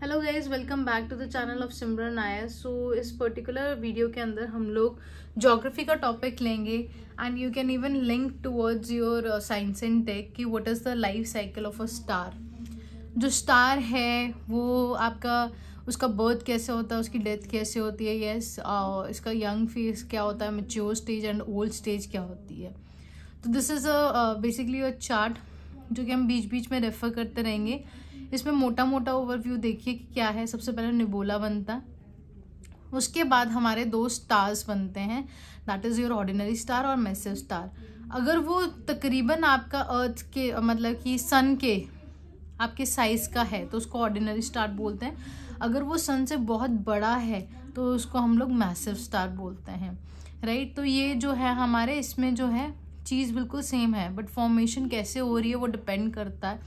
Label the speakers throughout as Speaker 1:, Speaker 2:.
Speaker 1: Hello guys welcome back to the channel of Simran आया so इस particular video के अंदर हम लोग जोग्राफी का टॉपिक लेंगे and you can even link towards your science and tech कि what is the life cycle of a star जो स्टार है वो आपका उसका बर्थ कैसे होता है उसकी डेथ कैसे होती है येस yes, uh, इसका यंग फ़ेज़ क्या होता है mature stage and old stage क्या होती है। तो this is a basically a chart जो कि हम बीच बीच में रेफर करते रहेंगे। इसमें मोटा मोटा ओवरव्यू देखिए कि क्या है। सबसे पहले निबोला बनता। है उसके बाद हमारे दो स्टार्स बनते हैं। That is your ordinary star और मैसिव स्टार अगर वो तकरीबन आपका अर्थ के मतलब कि सन के, आपके साइज़ का है तो उसको ऑर्डिनरी स्टार बोलते हैं। अगर वो सन से बहुत बड़ा है तो उसको हम लोग मैसिव स्टार बोलते हैं। राइट तो ये जो है हमारे, इसमें जो है, चीज़ बिल्कुल सेम है। बट फॉर्मेशन कैसे हो रही है, वो डिपेंड करता है।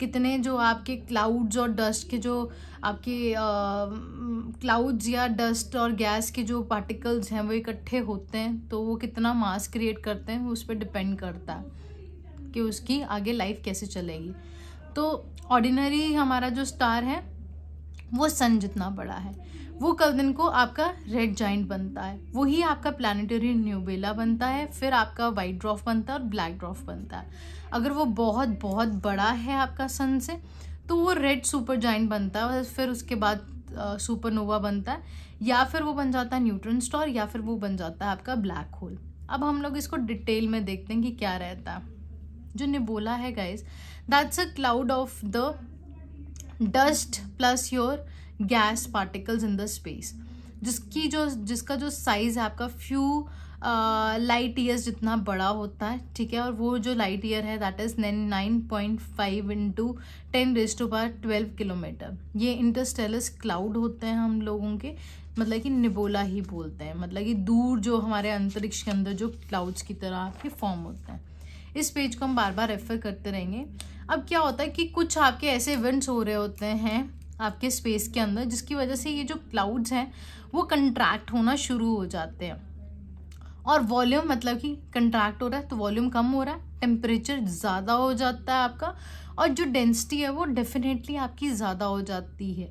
Speaker 1: कितने जो आपके क्लाउड्स और डस्ट के जो आपके क्लाउड्स या डस्ट और गैस के जो पार्टिकल्स हैं, वो इकट्ठे होते हैं तो वो कितना मास क्रिएट करते हैं, वो उस पर डिपेंड करता है कि उसकी आगे लाइफ कैसे चलेगी। तो ऑर्डिनरी हमारा जो स्टार है वो सन जितना बड़ा है, वो कल दिन को आपका रेड जॉइंट बनता है, वही आपका प्लानिटरी न्यूबेला बनता है, फिर आपका वाइट ड्रॉफ बनता है और ब्लैक ड्रॉफ बनता है। अगर वो बहुत बहुत बड़ा है आपका सन से तो वो रेड सुपर जॉइंट बनता है, फिर उसके बाद सुपरनोवा बनता है, या फिर वो बन जाता है न्यूट्रन स्टार या फिर वो बन जाता है आपका ब्लैक होल अब हम लोग इसको डिटेल में देखते हैं कि क्या रहता है। जो निबोला है guys that's a cloud of the dust plus your gas particles in the space. जिसकी जो, जिसका जो साइज़ है आपका फ्यू लाइट ईयर्स जितना बड़ा होता है, ठीक है? और वो जो लाइट ईयर है that is nine nine point five into ten raise to power twelve kilometre ये इंटरस्टेलस क्लाउड होते हैं हम लोगों के मतलब कि निबोला ही बोलते हैं। मतलब कि दूर जो हमारे अंतरिक्ष के अंदर जो क्लाउड्स की तरह आपके फॉर्म होते हैं। इस पेज को हम बार बार रेफर करते रहेंगे। अब क्या होता है कि कुछ आपके ऐसे इवेंट्स हो रहे होते हैं आपके स्पेस के अंदर, जिसकी वजह से ये जो क्लाउड्स हैं, वो कंट्रैक्ट होना शुरू हो जाते हैं। और वॉल्यूम मतलब कि कंट्रैक्ट हो रहा है तो वॉल्यूम कम हो रहा है टेम्परेचर ज़्यादा हो जाता है आपका, और जो डेंसिटी है वो डेफिनेटली आपकी ज़्यादा हो जाती है।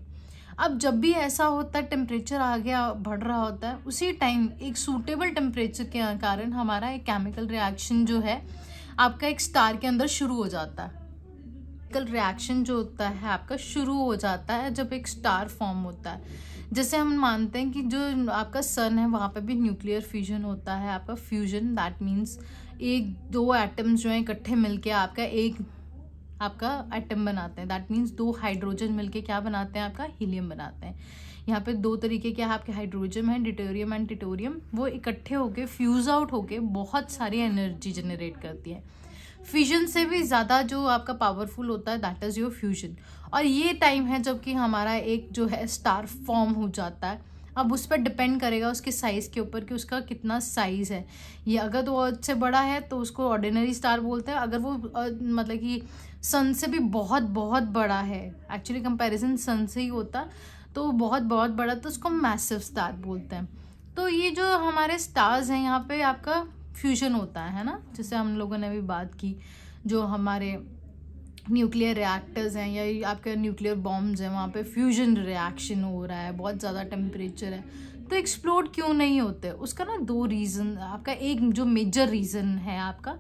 Speaker 1: अब जब भी ऐसा होता है टेम्परेचर आगे बढ़ रहा होता है, उसी टाइम एक सूटेबल टेम्परेचर के कारण हमारा एक केमिकल रिएक्शन जो है, आपका एक स्टार के अंदर शुरू हो जाता है। केमिकल रिएक्शन जो होता है आपका शुरू हो जाता है जब एक स्टार फॉर्म होता है। जैसे हम मानते हैं कि जो आपका सन है, वहाँ पे भी न्यूक्लियर फ्यूजन होता है, आपका फ्यूजन दैट मीन्स एक, दो एटम्स जो है इकट्ठे मिलके आपका एक, आपका एटम बनाते हैं। दैट मीन्स दो हाइड्रोजन मिलके क्या बनाते हैं? आपका हीलियम बनाते हैं। यहाँ पे दो तरीके के आपके हाइड्रोजन है डिटोरियम एंड टिटोरियम वो इकट्ठे होके फ्यूज आउट होके बहुत सारी एनर्जी जनरेट करती है। फ्यूजन से भी ज़्यादा जो आपका पावरफुल होता है दैट इज़ योर फ्यूजन और ये टाइम है जबकि हमारा एक जो है स्टार फॉर्म हो जाता है। अब उस पर डिपेंड करेगा उसके साइज़ के ऊपर कि उसका कितना साइज़ है। ये अगर तो अर्थ से बड़ा है तो उसको ऑर्डिनरी स्टार बोलते हैं। अगर वो मतलब कि सन से भी बहुत बहुत बड़ा है एक्चुअली कंपैरिजन सन से ही होता तो बहुत बहुत बड़ा तो उसको मैसिव स्टार बोलते हैं। तो ये जो हमारे स्टार्स हैं यहाँ पे, आपका फ्यूजन होता है ना? जैसे हम लोगों ने अभी बात की, जो हमारे न्यूक्लियर रिएक्टर्स हैं, या आपके न्यूक्लियर बॉम्ब्स हैं, वहाँ पे फ्यूजन रिएक्शन हो रहा है, बहुत ज़्यादा टेम्परेचर है। तो एक्सप्लोड क्यों नहीं होते? उसका ना दो रीज़न आपका एक जो मेजर रीज़न है आपका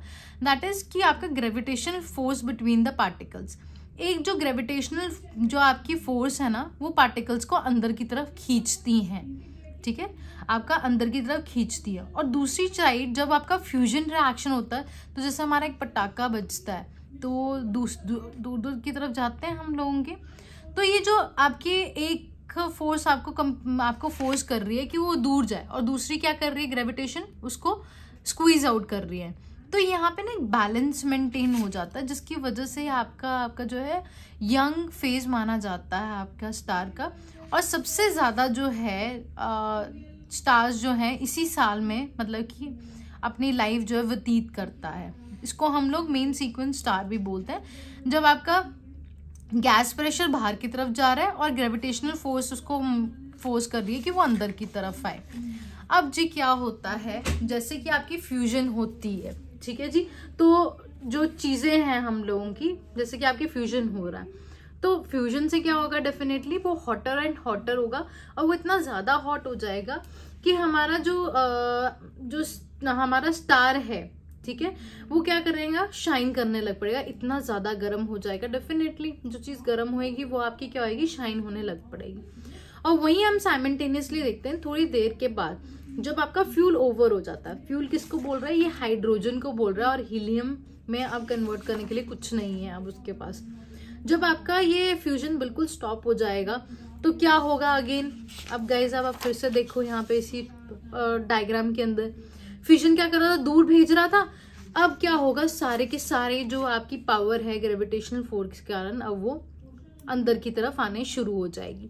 Speaker 1: दैट इज़ कि आपका gravitational force between the particles एक जो ग्रेविटेशनल जो आपकी फोर्स है ना, वो पार्टिकल्स को अंदर की तरफ़ खींचती हैं। ठीक है? आपका अंदर की तरफ़ खींचती है। और दूसरी साइड जब आपका फ्यूजन रिएक्शन होता है तो जैसे हमारा एक पटाखा बजता है तो दूर दूर की तरफ़ जाते हैं हम लोगों के। तो ये जो आपके एक फोर्स आपको कम, आपको फोर्स कर रही है कि वो दूर जाए, और दूसरी क्या कर रही है? ग्रेविटेशन उसको स्क्वीज आउट कर रही है। तो यहाँ पे ना एक बैलेंस मेंटेन हो जाता है, जिसकी वजह से आपका आपका जो है यंग फ़ेज़ माना जाता है आपका स्टार का। और सबसे ज़्यादा जो है स्टार्स जो हैं इसी साल में मतलब कि अपनी लाइफ जो है व्यतीत करता है। इसको हम लोग मेन सीक्वेंस स्टार भी बोलते हैं। जब आपका गैस प्रेशर बाहर की तरफ़ जा रहा है और ग्रेविटेशनल फोर्स उसको फोर्स कर रही है कि वो अंदर की तरफ़ आए। अब जी क्या होता है, जैसे कि आपकी फ्यूजन होती है। ठीक है जी? तो जो चीज़ें हैं हम लोगों की जैसे कि आपके फ्यूजन हो रहा है तो फ्यूजन से क्या होगा डेफिनेटली वो हॉटर एंड हॉटर होगा और वो इतना ज़्यादा हॉट हो जाएगा कि हमारा जो आ, जो हमारा स्टार है ठीक है? वो क्या करेगा? शाइन करने लग पड़ेगा। इतना ज़्यादा गर्म हो जाएगा। डेफिनेटली जो चीज़ गर्म होएगी वो आपकी क्या होएगी? शाइन होने लग पड़ेगी। और वहीं हम साइमेंटेनियसली देखते हैं थोड़ी देर के बाद, जब आपका फ्यूल ओवर हो जाता है। फ्यूल किसको बोल रहा है? ये हाइड्रोजन को बोल रहा है और हीलियम में अब कन्वर्ट करने के लिए कुछ नहीं है अब उसके पास। जब आपका ये फ्यूजन बिल्कुल स्टॉप हो जाएगा तो क्या होगा अगेन अब गाइज़ अब आप फिर से देखो यहाँ पे इसी डायग्राम के अंदर। फ्यूजन क्या कर रहा था? दूर भेज रहा था। अब क्या होगा? सारे के सारे जो आपकी पावर है ग्रेविटेशनल फोर्स के कारण, अब वो अंदर की तरफ़ आने शुरू हो जाएगी।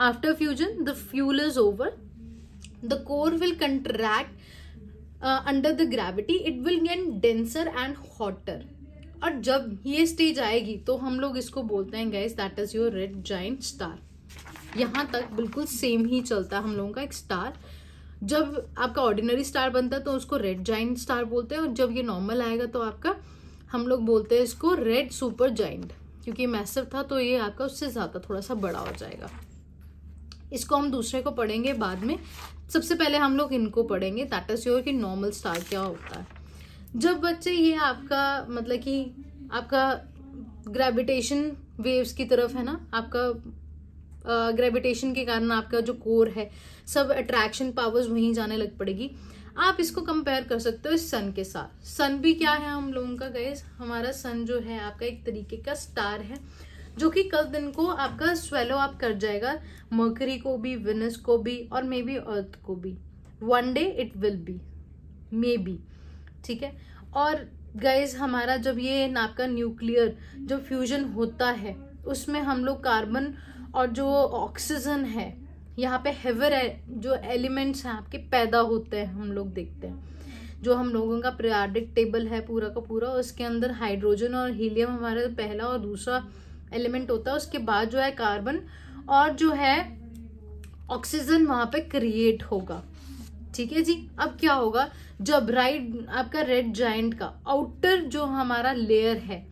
Speaker 1: After fusion the fuel is over the core will contract under the gravity it will get denser and hotter और जब ये स्टेज आएगी तो हम लोग इसको बोलते हैं guys that is your red giant star यहाँ तक बिल्कुल सेम ही चलता है हम लोगों का एक स्टार जब आपका ऑर्डिनरी स्टार बनता है तो उसको रेड जाइंट स्टार बोलते हैं और जब ये नॉर्मल आएगा तो आपका हम लोग बोलते हैं इसको रेड सुपर जाइंट क्योंकि मैसिव था तो ये आपका उससे ज़्यादा थोड़ा सा बड़ा हो जाएगा. इसको हम दूसरे को पढ़ेंगे बाद में। सबसे पहले हम लोग इनको पढ़ेंगे। दैट इज़ योर कि नॉर्मल स्टार क्या होता है। जब बच्चे ये आपका मतलब कि आपका ग्रेविटेशन वेव्स की तरफ़ है ना, आपका ग्रेविटेशन के कारण आपका जो कोर है, सब अट्रैक्शन पावर्स वहीं जाने लग पड़ेगी। आप इसको कंपेयर कर सकते हो इस सन के साथ। सन भी क्या है हम लोगों का गैस हमारा सन जो है आपका एक तरीके का स्टार है। जो कि कल दिन को आपका स्वेलो अप कर जाएगा मर्करी को भी विनस को भी और मे बी अर्थ को भी। One day it will be maybe ठीक है? और गैस हमारा जब ये आपका न्यूक्लियर जो फ्यूजन होता है, उसमें हम लोग कार्बन और जो ऑक्सीजन है, यहाँ पे हेवर जो एलिमेंट्स हैं आपके पैदा होते हैं, हम लोग देखते हैं। जो हम लोगों का पीरियाडिक टेबल है पूरा का पूरा, उसके अंदर हाइड्रोजन और हीलियम हमारा पहला और दूसरा एलिमेंट होता है, उसके बाद जो है कार्बन और जो है ऑक्सीजन वहाँ पे क्रिएट होगा। ठीक है जी? अब क्या होगा? जब राइट आपका रेड जाइंट का आउटर जो हमारा लेयर है,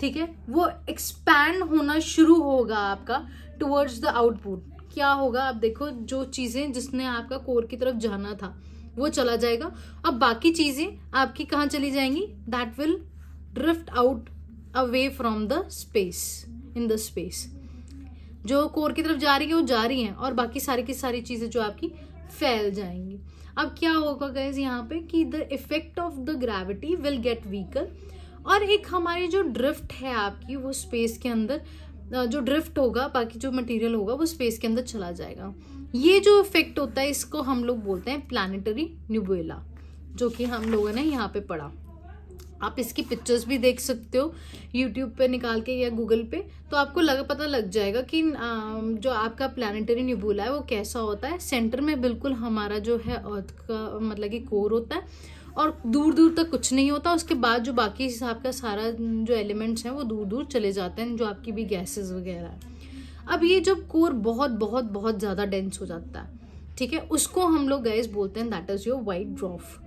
Speaker 1: ठीक है? वो एक्सपैंड होना शुरू होगा आपका टुवर्ड्स द आउटपुट क्या होगा? आप देखो, जो चीज़ें जिसने आपका कोर की तरफ़ जाना था, वो चला जाएगा। अब बाकी चीज़ें आपकी कहा चली जाएँगी? That will drift out away from the space in the space जो कोर की तरफ़ जा रही है, वो जा रही है और बाकी सारी की सारी चीज़ें जो आपकी फैल जाएँगी। अब क्या होगा गैस यहाँ पे कि the effect of the gravity will get weaker और एक हमारी जो ड्रिफ्ट है आपकी, वो स्पेस के अंदर जो ड्रिफ्ट होगा, बाकी जो मटेरियल होगा, वो स्पेस के अंदर चला जाएगा। ये जो इफ़ेक्ट होता है, इसको हम लोग बोलते हैं प्लानिटरी न्यूबेला जो कि हम लोगों ने यहाँ पे पढ़ा। आप इसकी पिक्चर्स भी देख सकते हो यूट्यूब पे निकाल के या गूगल पे तो आपको लग, पता लग जाएगा कि जो आपका प्लानिटरी न्यूबुला है, वो कैसा होता है। सेंटर में बिल्कुल हमारा जो है अर्थ का मतलब कि कोर होता है और दूर दूर तक कुछ नहीं होता उसके बाद जो बाकी हिसाब आपका सारा, जो एलिमेंट्स हैं, वो दूर दूर चले जाते हैं, जो आपकी भी गैसेस वगैरह है। अब ये जब कोर बहुत बहुत बहुत ज़्यादा डेंस हो जाता है, ठीक है, उसको हम लोग गैस बोलते हैं that is your white dwarf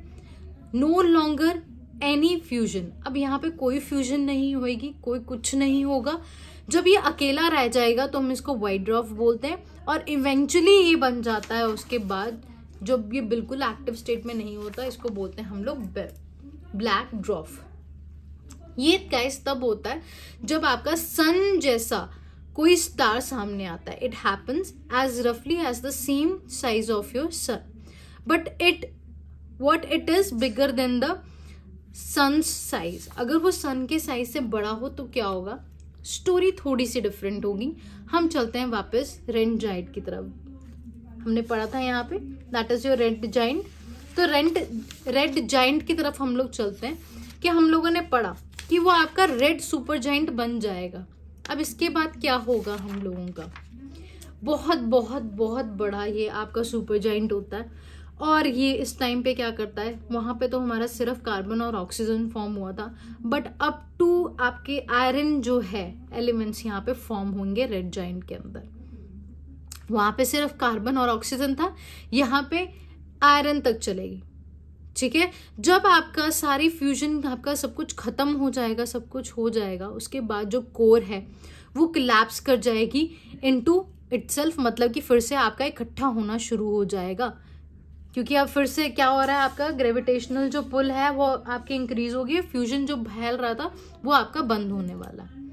Speaker 1: no longer any fusion अब यहाँ पे कोई फ्यूजन नहीं होगी कोई कुछ नहीं होगा। जब ये अकेला रह जाएगा तो हम इसको वाइट ड्रॉफ बोलते हैं और इवेंचुअली ये बन जाता है उसके बाद। जब ये बिल्कुल एक्टिव स्टेट में नहीं होता, इसको बोलते हैं हम लोग ब्लैक ड्रॉफ ये गैस तब होता है जब आपका सन जैसा कोई स्टार सामने आता है। इट हैपन्स एज रफली as the same size of your sun but it what it is bigger than the sun size अगर वो सन के साइज़ से बड़ा हो तो क्या होगा? स्टोरी थोड़ी सी डिफरेंट होगी। हम चलते हैं वापस रेंट जाइंट की तरफ़। हमने पढ़ा था यहाँ पे that is your red giant तो रेंट रेड जाइंट की तरफ़ हम लोग चलते हैं। कि हम लोगों ने पढ़ा कि वो आपका रेड सुपर जाइंट बन जाएगा? अब इसके बाद क्या होगा हम लोगों का? बहुत बहुत बहुत बड़ा ये आपका सुपर जाइंट होता है। और ये इस टाइम पे क्या करता है? वहाँ पे तो हमारा सिर्फ़ कार्बन और ऑक्सीजन फॉर्म हुआ था बट अप टू आपके आयरन जो है एलिमेंट्स यहाँ पे फॉर्म होंगे रेड जॉइंट के अंदर। वहाँ पे सिर्फ़ कार्बन और ऑक्सीजन था, यहाँ पे आयरन तक चलेगी। ठीक है? जब आपका सारी फ्यूजन आपका सब कुछ खत्म हो जाएगा, सब कुछ हो जाएगा, उसके बाद जो कोर है, वो क्लैप्स कर जाएगी इनटू इटसेल्फ मतलब कि फिर से आपका इकट्ठा होना शुरू हो जाएगा। क्योंकि अब फिर से क्या हो रहा है, आपका ग्रेविटेशनल जो पुल है, वो आपकी इंक्रीज होगी फ्यूजन जो फैल रहा था, वो आपका बंद होने वाला है।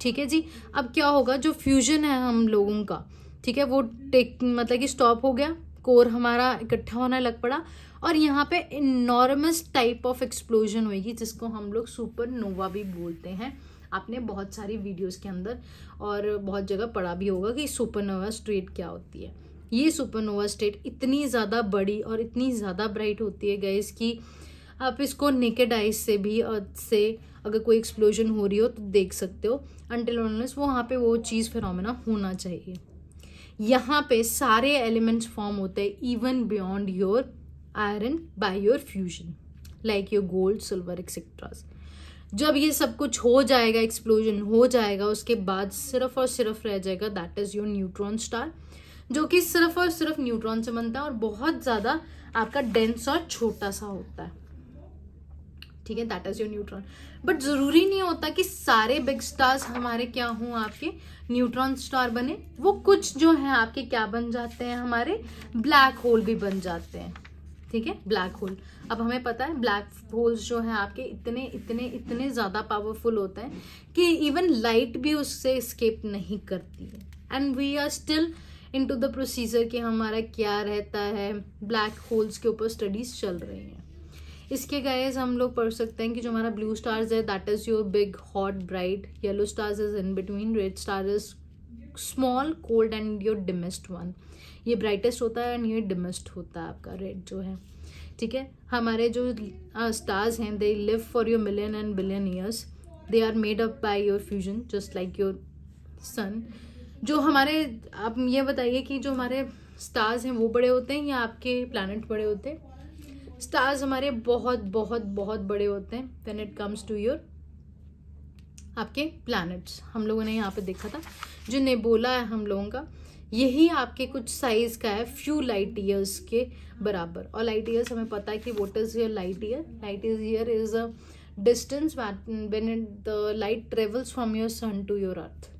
Speaker 1: ठीक है जी? अब क्या होगा, जो फ्यूजन है हम लोगों का, ठीक है, वो टेक मतलब कि स्टॉप हो गया कोर हमारा इकट्ठा होने लग पड़ा, और यहाँ पे इनॉर्मस टाइप ऑफ़ एक्सप्लोजन होगी जिसको हम लोग सुपर नोवा भी बोलते हैं। आपने बहुत सारी वीडियोस के अंदर और बहुत जगह पढ़ा भी होगा कि सुपरनोवा स्ट्रीट क्या होती है। ये सुपरनोवा स्टेट इतनी ज़्यादा बड़ी और इतनी ज़्यादा ब्राइट होती है गैस कि आप इसको नेकेड आइज़ से भी अर्थ से अगर कोई एक्सप्लोजन हो रही हो तो देख सकते हो। अनटिल वो वहाँ पे वो चीज़ फिनोमेना होना चाहिए। यहाँ पे सारे एलिमेंट्स फॉर्म होते हैं even beyond your iron by your fusion like your gold silver etcetera जब ये सब कुछ हो जाएगा एक्सप्लोजन हो जाएगा, उसके बाद सिर्फ़ और सिर्फ़ रह जाएगा that is your neutron star जो कि सिर्फ़ और सिर्फ़ न्यूट्रॉन से बनता है और बहुत ज़्यादा आपका डेंस और छोटा सा होता है। ठीक है that is your neutron but ज़रूरी नहीं होता कि सारे बिग स्टार्स हमारे क्या हों, आपके न्यूट्रॉन स्टार बने। वो कुछ जो है, आपके क्या बन जाते हैं, हमारे ब्लैक होल भी बन जाते हैं। ठीक है ब्लैक होल अब हमें पता है ब्लैक होल्स जो है, आपके इतने इतने इतने ज़्यादा पावरफुल होते हैं कि इवन लाइट भी उससे स्केप नहीं करती है। And we are still into the procedure कि हमारा क्या रहता है ब्लैक होल्स के ऊपर स्टडीज़ चल रही हैं। इसके गाइज़ हम लोग पढ़ सकते हैं कि जो हमारा ब्लू स्टार्स है that is your big hot bright yellow stars is in between red star is small cold and your dimmest one ये ब्राइटेस्ट होता है एंड ये डिमेस्ट होता है आपका रेड जो है। ठीक है? हमारे जो स्टार्स हैं they live for your million and billion years they are made up by your fusion just like your sun जो हमारे, आप ये बताइए कि जो हमारे स्टार्स हैं वो बड़े होते हैं या आपके प्लानट बड़े होते हैं? स्टार्स हमारे बहुत बहुत बहुत बड़े होते हैं when it comes to your आपके प्लैनेट्स हम लोगों ने यहाँ पे देखा था, जो नेबोला है हम लोगों का, यही आपके कुछ साइज़ का है फ्यू लाइट ईयर्स के बराबर। और लाइट ईयर्स हमें पता है कि what is your light year light is year is a distance when the light travels from your sun to your earth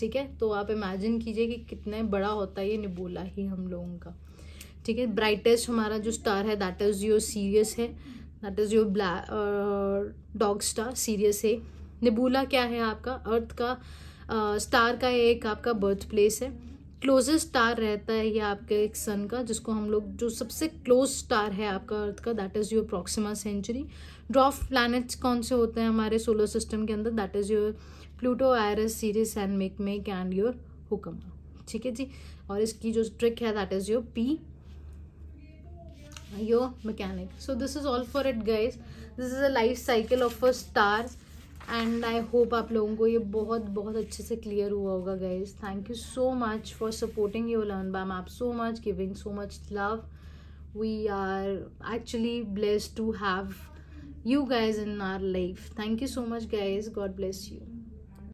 Speaker 1: ठीक है? तो आप इमेजिन कीजिए कि कितने बड़ा होता है ये निबोला ही हम लोगों का। ठीक है? ब्राइटेस्ट हमारा जो स्टार है दैट इज़ योर सीरियस है। That is your black dog star Sirius है। निबूला क्या है आपका? अर्थ का स्टार uh, का एक आपका बर्थ प्लेस है। क्लोजेस्ट स्टार रहता है ये आपके एक सन का जिसको हम लोग जो सबसे क्लोज स्टार है आपका अर्थ का that is your Proxima Centauri dwarf planets कौन से होते हैं हमारे सोलर सिस्टम के अंदर? That is your Pluto, Eris Ceres and Makemake and your Haumea ठीक है जी? और इसकी जो ट्रिक है that is your P your mechanic so this is all for it guys this is a life cycle of a star and I hope आप लोगों को ये बहुत बहुत अच्छे से क्लियर हुआ होगा guys thank you so much for supporting your learn beam आप so much giving so much love we are actually bless to have you guys in our life thank you so much guys God bless you.